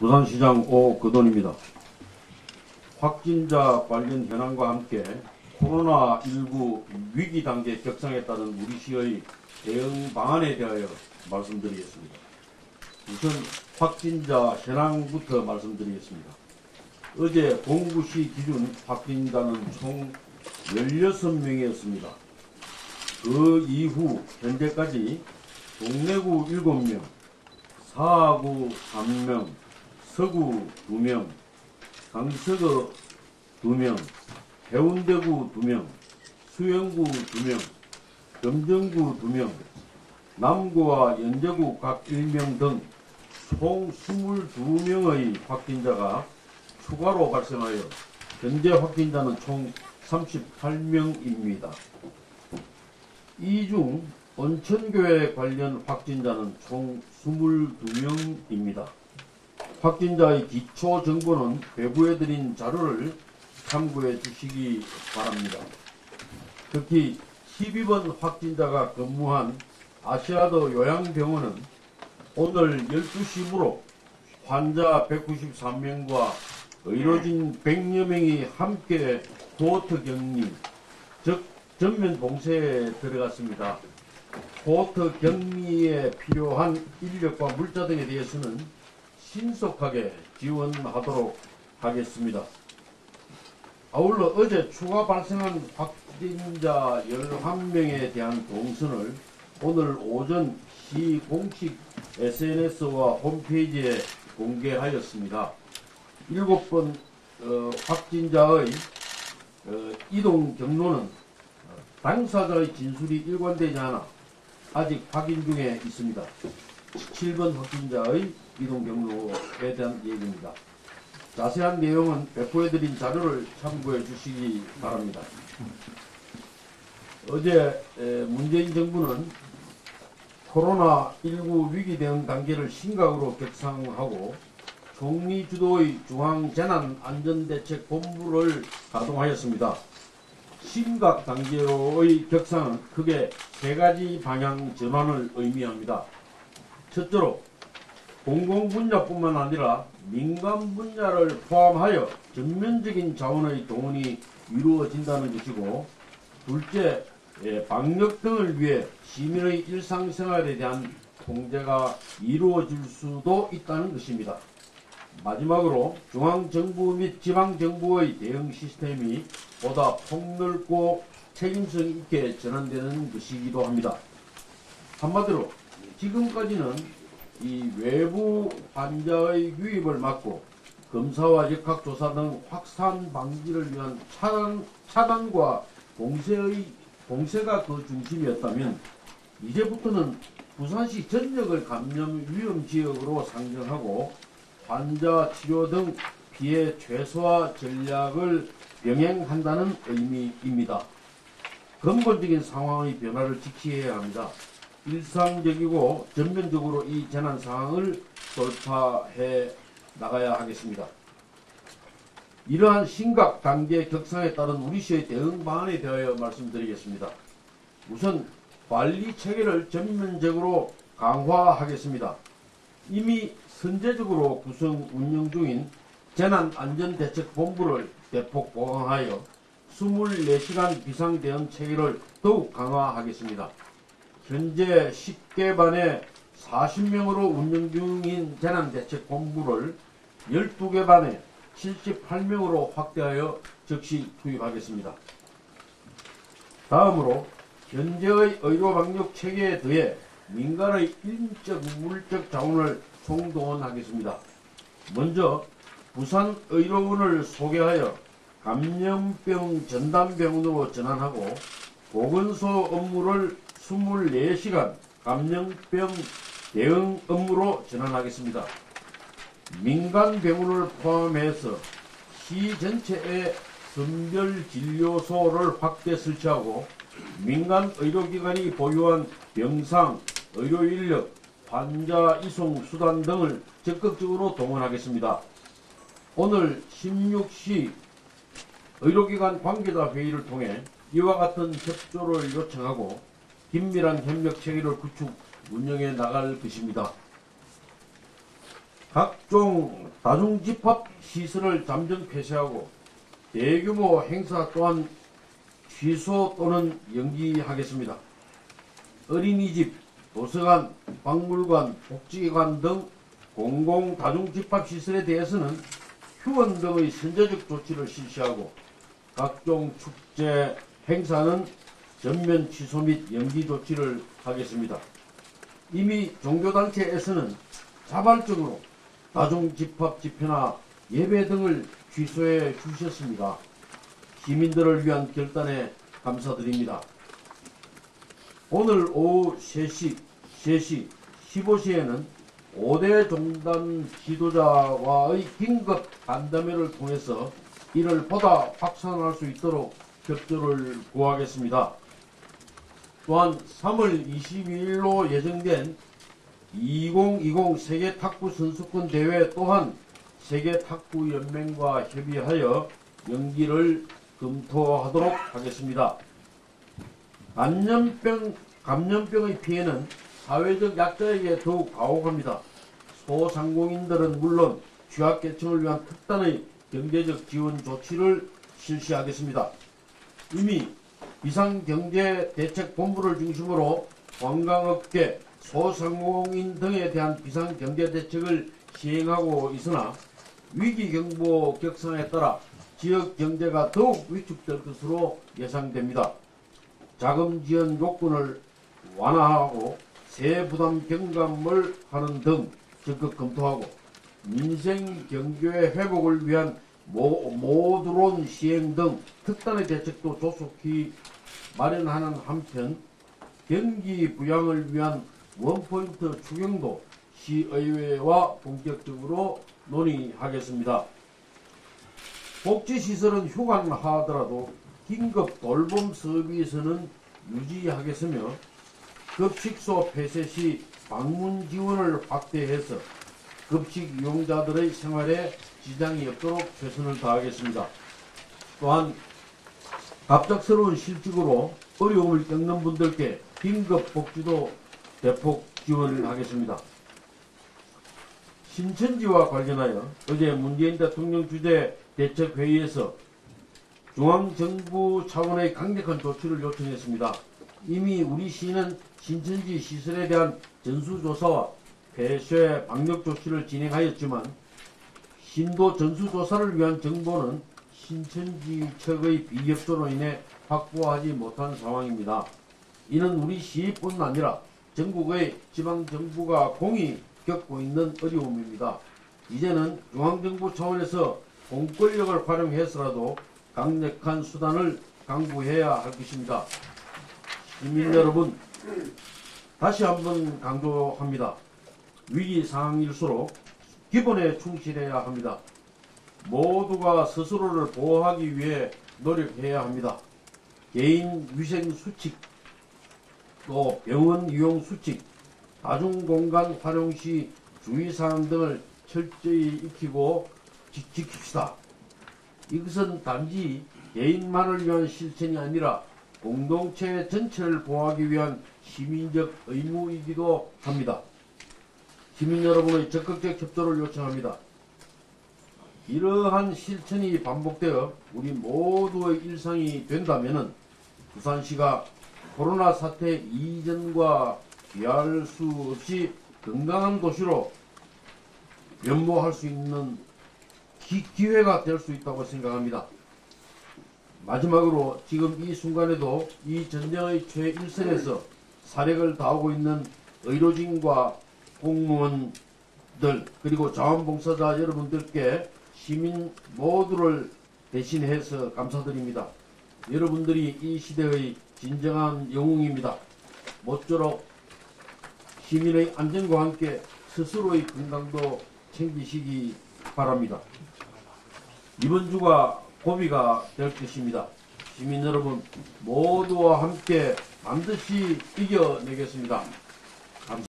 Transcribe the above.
부산시장 오거돈입니다. 확진자 관련 현황과 함께 코로나19 위기 단계 격상에 따른 우리 시의 대응 방안에 대하여 말씀드리겠습니다. 우선 확진자 현황부터 말씀드리겠습니다. 어제 공구시 기준 확진자는 총 16명이었습니다. 그 이후 현재까지 동래구 7명, 사하구 3명, 서구 2명, 강서구 2명, 해운대구 2명, 수영구 2명, 금정구 2명, 남구와 연제구 각 1명 등 총 22명의 확진자가 추가로 발생하여 현재 확진자는 총 38명입니다. 이 중 온천교회 관련 확진자는 총 22명입니다. 확진자의 기초 정보는 배부해드린 자료를 참고해 주시기 바랍니다. 특히 12번 확진자가 근무한 아시아드 요양병원은 오늘 12시부로 환자 193명과 의료진 100여 명이 함께 코호트 격리, 즉 전면 봉쇄에 들어갔습니다. 코호트 격리에 필요한 인력과 물자 등에 대해서는 신속하게 지원하도록 하겠습니다. 아울러 어제 추가 발생한 확진자 11명에 대한 동선을 오늘 오전 시 공식 SNS와 홈페이지에 공개하였습니다. 일곱 번 어, 확진자의 어, 이동 경로는 어, 당사자의 진술이 일관되지 않아 아직 확인 중에 있습니다. 7번 확진자의 이동 경로에 대한 얘기입니다. 자세한 내용은 배포해드린 자료를 참고해 주시기 바랍니다. 어제 에, 문재인 정부는 코로나19 위기 대응 단계를 심각으로 격상하고 총리 주도의 중앙재난안전대책본부를 가동하였습니다. 심각 단계로의 격상은 크게 세 가지 방향 전환을 의미합니다. 첫째로 공공 분야뿐만 아니라 민간 분야를 포함하여 전면적인 자원의 동원이 이루어진다는 것이고 둘째 예, 방역 등을 위해 시민의 일상생활에 대한 통제가 이루어질 수도 있다는 것입니다. 마지막으로 중앙정부 및 지방정부의 대응 시스템이 보다 폭넓고 책임성 있게 전환되는 것이기도 합니다. 한마디로 지금까지는 이 외부 환자의 유입을 막고 검사와 역학조사 등 확산 방지를 위한 차단, 차단과 봉쇄의 봉쇄가 그 중심이었다면 이제부터는 부산시 전역을 감염 위험 지역으로 상정하고 환자 치료 등 피해 최소화 전략을 병행한다는 의미입니다. 근본적인 상황의 변화를 지키해야 합니다. 일상적이고 전면적으로 이 재난 상황을 돌파해 나가야 하겠습니다. 이러한 심각 단계 격상에 따른 우리 시의 대응 방안에 대하여 말씀드리겠습니다. 우선 관리 체계를 전면적으로 강화하겠습니다. 이미 선제적으로 구성 운영 중인 재난안전대책본부를 대폭 보강하여 24시간 비상대응 체계를 더욱 강화하겠습니다. 현재 10개 반에 40명으로 운영 중인 재난대책본부를 12개 반에 78명으로 확대하여 즉시 투입하겠습니다. 다음으로 현재의 의료방역 체계에 더해 민간의 인적 물적 자원을 총동원하겠습니다. 먼저 부산 의료원을 소개하여 감염병 전담병원으로 전환하고 보건소 업무를 24시간 감염병 대응 업무로 전환하겠습니다. 민간 병원을 포함해서 시 전체에 선별 진료소를 확대 설치하고 민간 의료기관이 보유한 병상, 의료인력, 환자 이송 수단 등을 적극적으로 동원하겠습니다. 오늘 16시 의료기관 관계자 회의를 통해 이와 같은 협조를 요청하고 긴밀한 협력 체계를 구축 운영해 나갈 것입니다. 각종 다중집합 시설을 잠정 폐쇄하고 대규모 행사 또한 취소 또는 연기하겠습니다. 어린이집, 도서관, 박물관, 복지관 등 공공 다중집합시설에 대해서는 휴원 등의 선제적 조치를 실시하고 각종 축제, 행사는 전면 취소 및 연기 조치를 하겠습니다. 이미 종교단체에서는 자발적으로 다중집합 집회나 예배 등을 취소해 주셨습니다. 시민들을 위한 결단에 감사드립니다. 오늘 오후 3시, 3시 15시에는 5대 종단 지도자와의 긴급 간담회를 통해서 이를 보다 확산할 수 있도록 협조를 구하겠습니다. 또한 3월 22일로 예정된 2020 세계 탁구 선수권 대회 또한 세계 탁구 연맹과 협의하여 연기를 검토하도록 하겠습니다. 감염병, 감염병의 피해는 사회적 약자에게 더욱 가혹합니다. 소상공인들은 물론 취약계층을 위한 특단의 경제적 지원 조치를 실시하겠습니다. 이미 비상경제대책본부를 중심으로 관광업계, 소상공인 등에 대한 비상경제대책을 시행하고 있으나 위기경보 격상에 따라 지역 경제가 더욱 위축될 것으로 예상됩니다. 자금 지원 요건을 완화하고 세부담 경감을 하는 등 적극 검토하고 민생 경제의 회복을 위한 모, 모드론 시행 등 특단의 대책도 조속히 마련하는 한편 경기 부양을 위한 원포인트 추경도 시의회와 본격적으로 논의하겠습니다. 복지시설은 휴관하더라도 긴급 돌봄 서비스는 유지하겠으며 급식소 폐쇄 시 방문 지원을 확대해서 급식 이용자들의 생활에 지장이 없도록 최선을 다하겠습니다. 또한 갑작스러운 실직으로 어려움을 겪는 분들께 긴급 복지도 대폭 지원하겠습니다. 신천지와 관련하여 어제 문재인 대통령 주재 대책회의에서 중앙정부 차원의 강력한 조치를 요청했습니다. 이미 우리 시는 신천지 시설에 대한 전수조사와 폐쇄 방역 조치를 진행하였지만 신도 전수조사를 위한 정보는 신천지 측의 비협조로 인해 확보하지 못한 상황입니다. 이는 우리 시뿐 아니라 전국의 지방정부가 공이 겪고 있는 어려움입니다. 이제는 중앙정부 차원에서 공권력을 활용해서라도 강력한 수단을 강구해야 할 것입니다. 시민 여러분, 다시 한번 강조합니다. 위기 상황일수록 기본에 충실해야 합니다. 모두가 스스로를 보호하기 위해 노력해야 합니다. 개인 위생 수칙, 또 병원 이용 수칙, 다중공간 활용 시 주의사항 등을 철저히 익히고 지, 지킵시다. 이것은 단지 개인만을 위한 실천이 아니라 공동체 전체를 보호하기 위한 시민적 의무이기도 합니다. 시민 여러분의 적극적 협조를 요청합니다. 이러한 실천이 반복되어 우리 모두의 일상이 된다면 부산시가 코로나 사태 이전과 비할 수 없이 건강한 도시로 변모할 수 있는 기, 기회가 될 수 있다고 생각합니다. 마지막으로 지금 이 순간에도 이 전쟁의 최일선에서 사력을 다하고 있는 의료진과 공무원들 그리고 자원봉사자 여러분들께 시민 모두를 대신해서 감사드립니다. 여러분들이 이 시대의 진정한 영웅입니다. 모쪼록 시민의 안전과 함께 스스로의 건강도 챙기시기 바랍니다. 이번 주가 고비가 될 것입니다. 시민 여러분 모두와 함께 반드시 이겨내겠습니다.